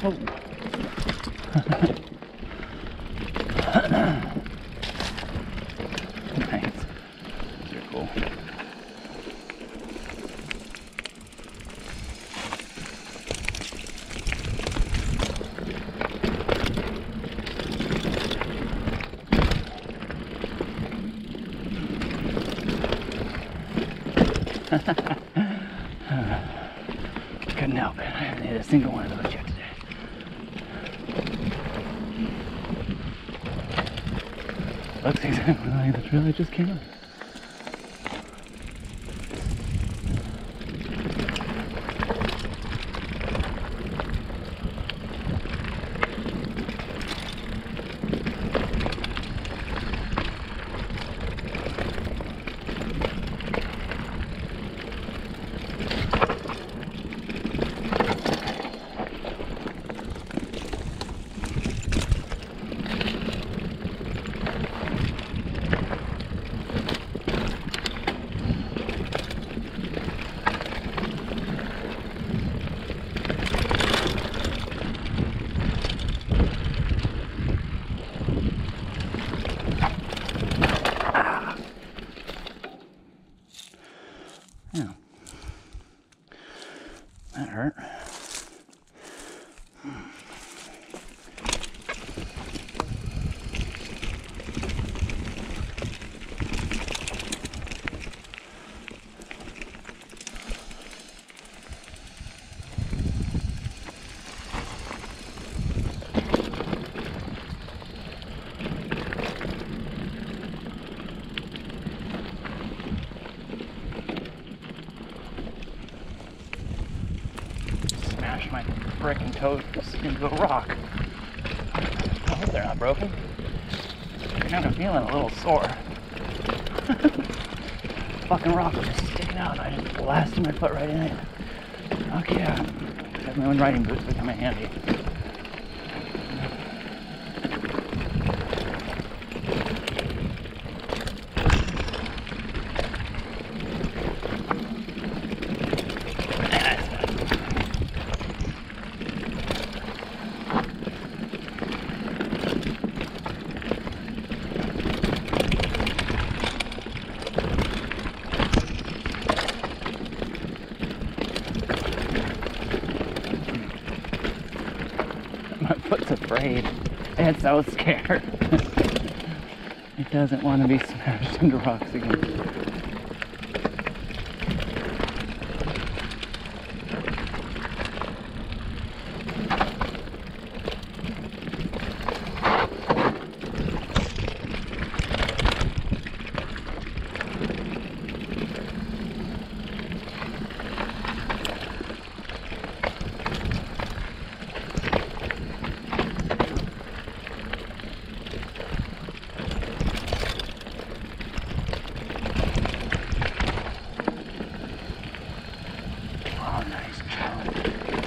Oh. Couldn't help it. I haven't hit a single one of those yet Looks exactly like the trail I just came on. Smash my freaking toes into a rock. I hope they're not broken. Kind of feeling a little sore. Fucking rock was just sticking out. I just blasted my foot right in it. Okay. Definitely when riding boots become handy. Foot's afraid. It's so scared. it doesn't want to be smashed into rocks again. Oh, nice.